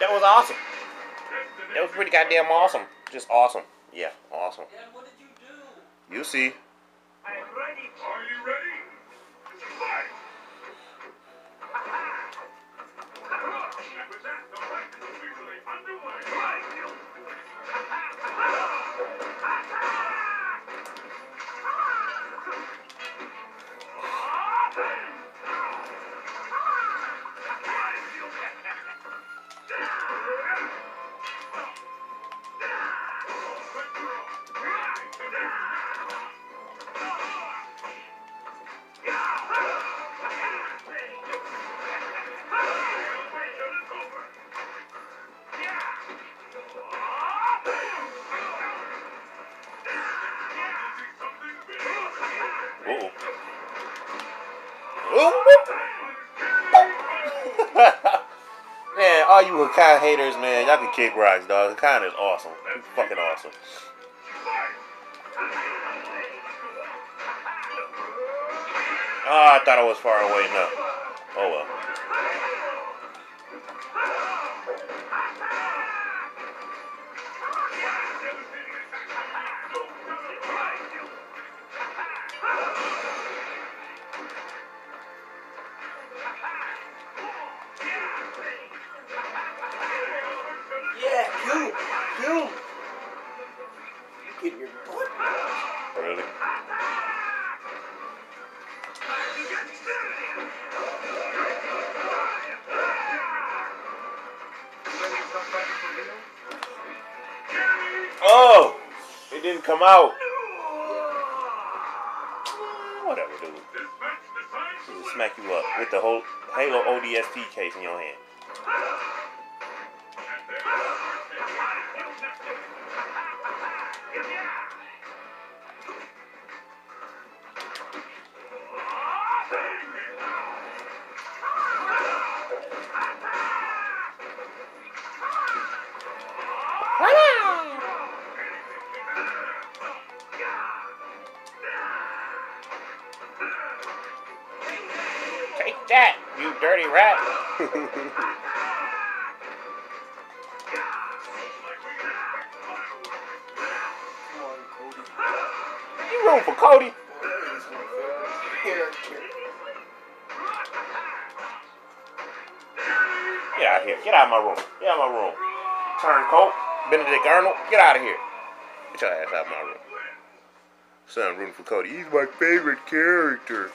That was awesome. That was pretty goddamn awesome. Just awesome. Yeah, awesome. Dad, what did you do? You see. Uh-oh. All you Hakan haters, man, y'all can kick rocks, dog. Hakan is awesome. He's fucking awesome. Oh, I thought I was far away. No. Oh well. Get your butt. Really? Oh, it didn't come out. Whatever, dude. Just smack you up with the whole Halo ODST case in your hand. Take that, you dirty rat. Come on, Cody. you room for Cody? Get out of here. Get out of my room. Get out of my room. Turncoat. Benedict Arnold. Get out of here. Get your ass out of my room. Son rooting for Cody. He's my favorite character.